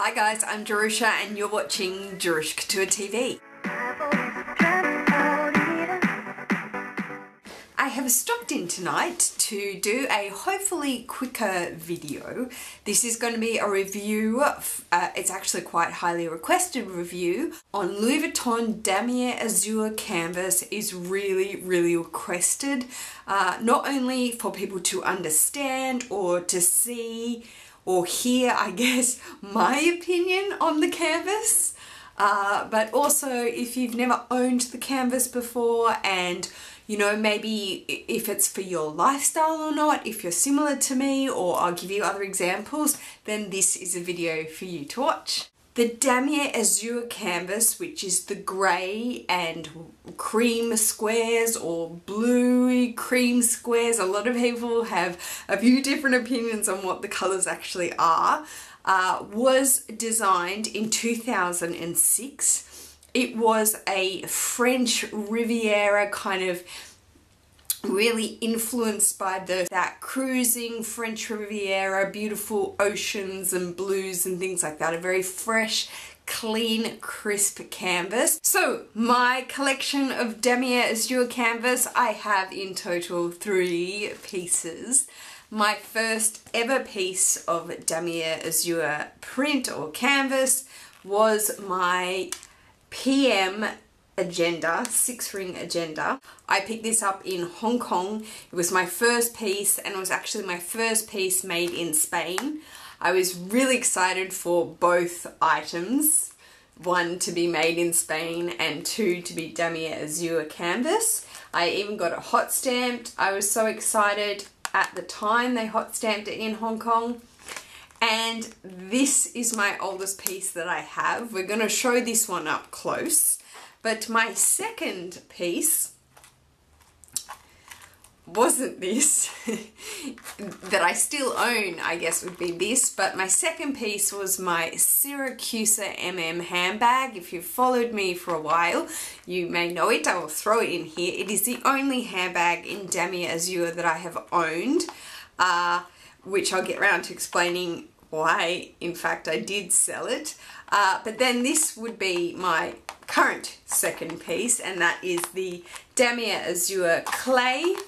Hi guys, I'm Jerusha and you're watching Jerusha Couture TV. I have stopped in tonight to do a hopefully quicker video. This is going to be a review, uh, it's actually quite highly requested review, on Louis Vuitton Damier Azur canvas is really, really requested. Uh, not only for people to understand or to see or hear, I guess, my opinion on the canvas. Uh, but also if you've never owned the canvas before and you know maybe if it's for your lifestyle or not if you're similar to me or I'll give you other examples then this is a video for you to watch. The Damier Azur canvas, which is the grey and cream squares or bluey cream squares, a lot of people have a few different opinions on what the colours actually are, uh, was designed in 2006. It was a French Riviera kind of really influenced by the that cruising French Riviera, beautiful oceans and blues and things like that. A very fresh, clean, crisp canvas. So my collection of Damier Azur canvas, I have in total three pieces. My first ever piece of Damier Azur print or canvas was my PM agenda, six ring agenda. I picked this up in Hong Kong. It was my first piece and it was actually my first piece made in Spain. I was really excited for both items. One to be made in Spain and two to be Damier Azur canvas. I even got it hot stamped. I was so excited at the time they hot stamped it in Hong Kong. And this is my oldest piece that I have. We're going to show this one up close. But my second piece wasn't this. That I still own I guess would be this but my second piece was my Siracusa MM handbag. If you've followed me for a while you may know it. I will throw it in here. It is the only handbag in Damier Azur that I have owned uh, which I'll get around to explaining why in fact I did sell it uh, but then this would be my current second piece and that is the Damier Azur Cles.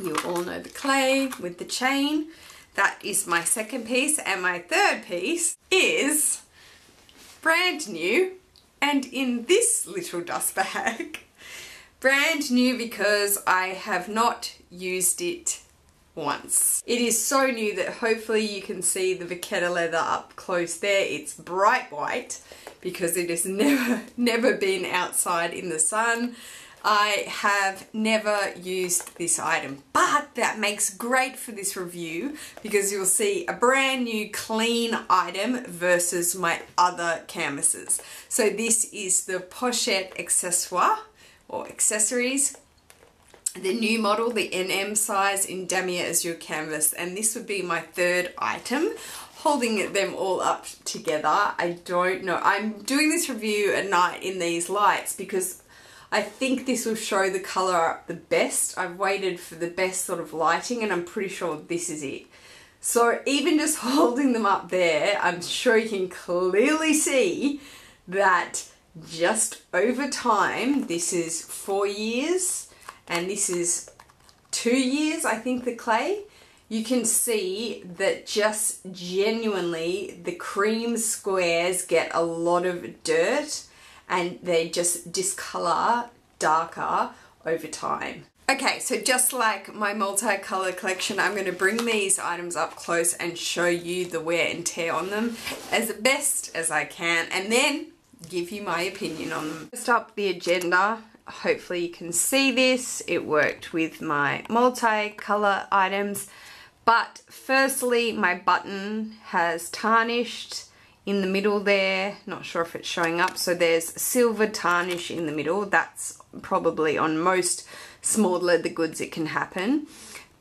You all know the Cles with the chain. That is my second piece and my third piece is brand new and in this little dust bag. brand new because I have not used it once. It is so new that hopefully you can see the Vachetta leather up close there. It's bright white because it has never, never been outside in the sun. I have never used this item, but that makes great for this review because you'll see a brand new clean item versus my other canvases. So this is the Pochette Accessoire or accessories the new model, the NM size in Damier Azur canvas and this would be my third item holding them all up together. I don't know. I'm doing this review at night in these lights because I think this will show the colour the best. I've waited for the best sort of lighting and I'm pretty sure this is it. So even just holding them up there, I'm sure you can clearly see that just over time, this is four years and this is two years, I think, the Cles you can see that just genuinely the cream squares get a lot of dirt and they just discolor darker over time. Okay, so just like my multicolour collection, I'm going to bring these items up close and show you the wear and tear on them as best as I can and then give you my opinion on them. First up the agenda, hopefully you can see this, it worked with my multi-colour items. But firstly, my button has tarnished in the middle there. Not sure if it's showing up. So there's silver tarnish in the middle. That's probably on most small leather goods it can happen.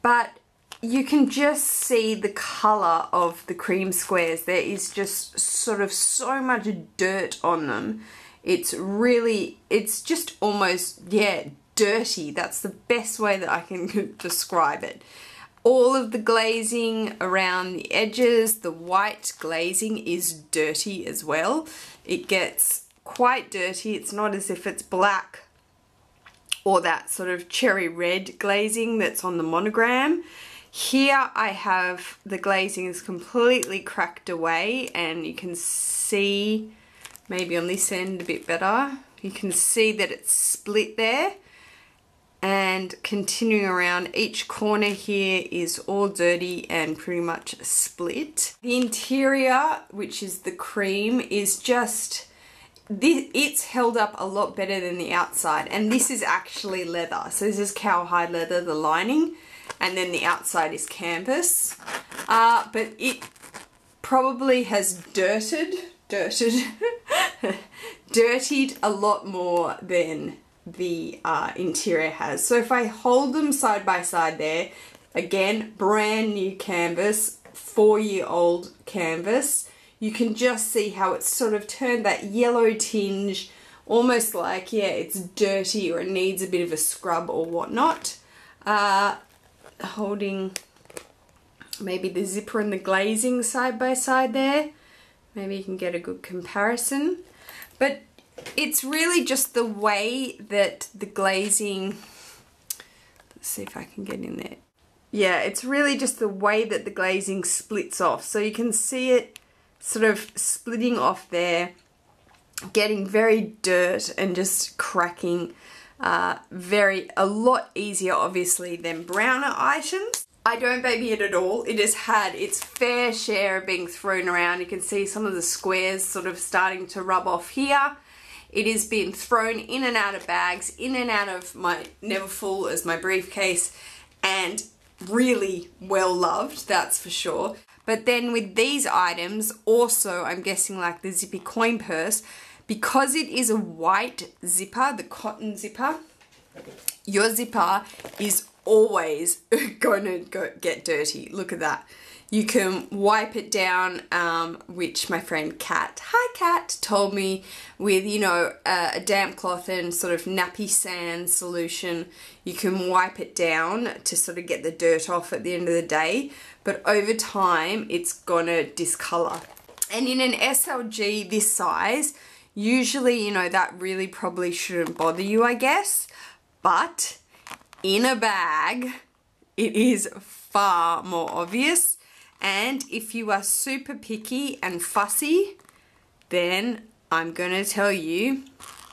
But you can just see the colour of the cream squares. There is just sort of so much dirt on them. It's really, it's just almost, yeah, dirty. That's the best way that I can describe it all of the glazing around the edges. The white glazing is dirty as well. It gets quite dirty. It's not as if it's black or that sort of cherry red glazing that's on the monogram. Here I have the glazing is completely cracked away and you can see maybe on this end a bit better. You can see that it's split there. And continuing around each corner here is all dirty and pretty much split. The interior, which is the cream, is just this, it's held up a lot better than the outside. And this is actually leather. So this is cowhide leather the lining. And then the outside is canvas. Uh, but it probably has dirted dirted dirtied a lot more than the uh, interior has so if I hold them side by side there again brand new canvas four year old canvas you can just see how it's sort of turned that yellow tinge, almost like, yeah, it's dirty or it needs a bit of a scrub or whatnot. Uh, holding maybe the zipper and the glazing side by side there. Maybe you can get a good comparison. But it's really just the way that the glazing, let's see if I can get in there. Yeah, it's really just the way that the glazing splits off. So you can see it sort of splitting off there, getting very dirt and just cracking uh, very, a lot easier obviously than browner items. I don't baby it at all. It has had its fair share of being thrown around. You can see some of the squares sort of starting to rub off here. It has been thrown in and out of bags, in and out of my Neverfull as my briefcase, and really well loved, that's for sure. But then with these items, also I'm guessing like the zippy coin purse, because it is a white zipper, the cotton zipper, your zipper is always going to go get dirty. Look at that. You can wipe it down, um, which my friend Kat, hi Kat, told me with, you know, uh, a damp cloth and sort of Napisan solution, you can wipe it down to sort of get the dirt off at the end of the day. But over time, it's gonna discolor. And in an SLG this size, usually, you know, that really probably shouldn't bother you, I guess. But in a bag, it is far more obvious and if you are super picky and fussy, then I'm going to tell you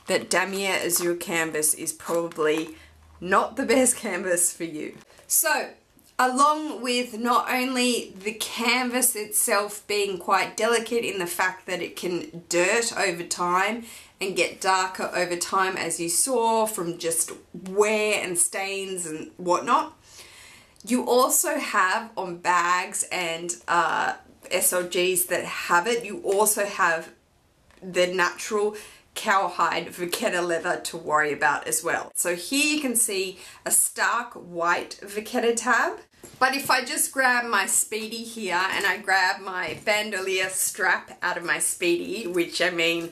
that Damier Azur Canvas is probably not the best canvas for you. So, along with not only the canvas itself being quite delicate in the fact that it can dirt over time and get darker over time as you saw from just wear and stains and whatnot, you also have on bags and uh, SLGs that have it, you also have the natural cowhide vachetta leather to worry about as well. So here you can see a stark white vachetta tab. But if I just grab my Speedy here and I grab my bandolier strap out of my Speedy, which I mean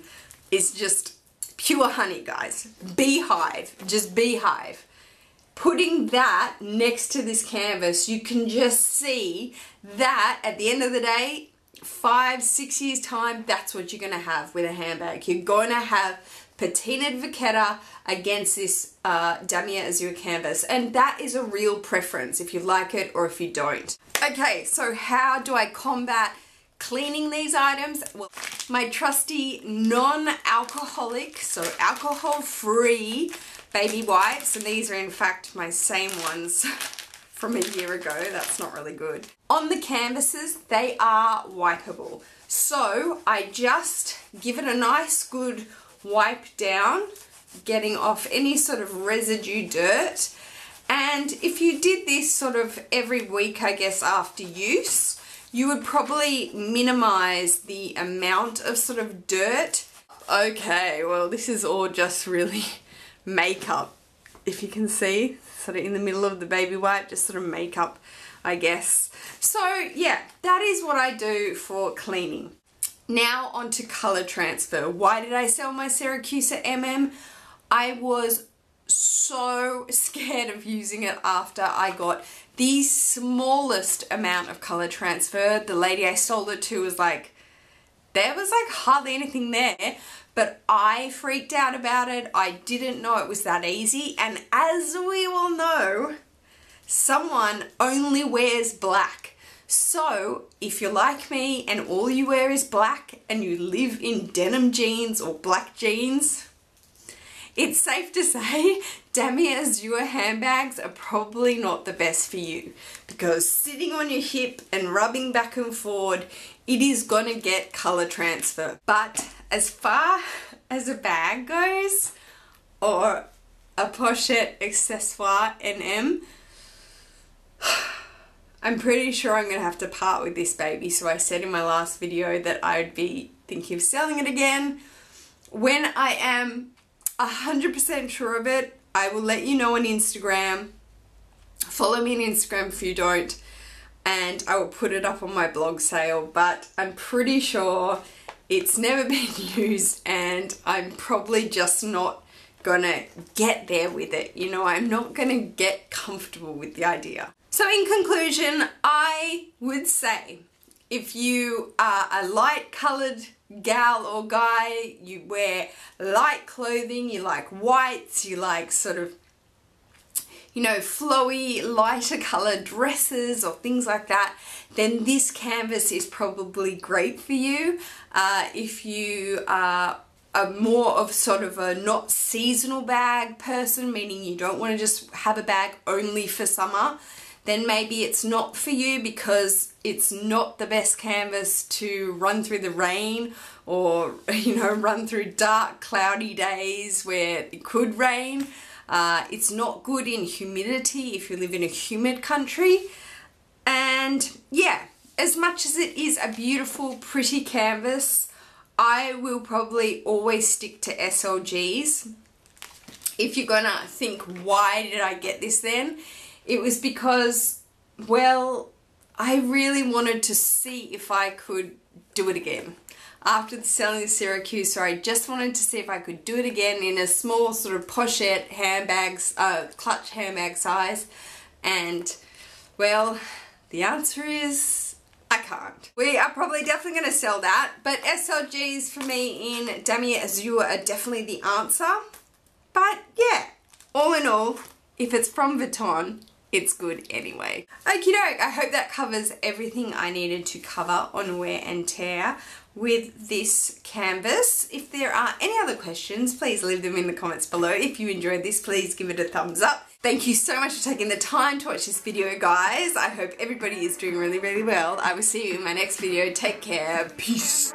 is just pure honey guys, beehive, just beehive putting that next to this canvas, you can just see that at the end of the day, five, six years time, that's what you're gonna have with a handbag. You're gonna have patinaed vachetta against this uh, Damier Azur canvas. And that is a real preference if you like it or if you don't. Okay, so how do I combat cleaning these items? Well, my trusty non-alcoholic, so alcohol-free baby wipes and these are in fact my same ones from a year ago. That's not really good. On the canvases, they are wipeable. So I just give it a nice good wipe down, getting off any sort of residue dirt. And if you did this sort of every week, I guess, after use, you would probably minimize the amount of sort of dirt. Okay, well, this is all just really makeup, if you can see, sort of in the middle of the baby wipe, just sort of makeup, I guess. So yeah, that is what I do for cleaning. Now on to colour transfer. Why did I sell my Siracusa MM? I was so scared of using it after I got the smallest amount of color transfer. The lady I sold it to was like, there was like hardly anything there, but I freaked out about it. I didn't know it was that easy. And as we all know, someone only wears black. So, if you're like me and all you wear is black and you live in denim jeans or black jeans, it's safe to say Damier Azur handbags are probably not the best for you because sitting on your hip and rubbing back and forward, it is gonna get color transfer. But as far as a bag goes, or a pochette accessoire NM, I'm pretty sure I'm to have to part with this baby. So I said in my last video that I would be thinking of selling it again. When I am 100% sure of it, I will let you know on Instagram. Follow me on Instagram if you don't. And I will put it up on my blog sale. But I'm pretty sure it's never been used and I'm probably just not gonna get there with it. You know, I'm not gonna get comfortable with the idea. So in conclusion, I would say if you are a light coloured gal or guy, you wear light clothing, you like whites, you like sort of, you know, flowy, lighter coloured dresses or things like that, then this canvas is probably great for you. Uh, if you are a more of sort of a not seasonal bag person, meaning you don't want to just have a bag only for summer, then maybe it's not for you because it's not the best canvas to run through the rain or you know run through dark cloudy days where it could rain. Uh, it's not good in humidity if you live in a humid country. And yeah as much as it is a beautiful pretty canvas I will probably always stick to SLGs if you're gonna think why did I get this then it was because, well, I really wanted to see if I could do it again. After selling the Siracusa, so I just wanted to see if I could do it again in a small sort of pochette handbags, uh, clutch handbag size. And, well, the answer is I can't. We are probably definitely going to sell that, but SLGs for me in Damier Azur are definitely the answer. But yeah, all in all, if it's from Vuitton, it's good anyway. Okie doke, I hope that covers everything I needed to cover on wear and tear with this canvas. If there are any other questions, please leave them in the comments below. If you enjoyed this, please give it a thumbs up. Thank you so much for taking the time to watch this video, guys. I hope everybody is doing really, really well. I will see you in my next video. Take care. Peace.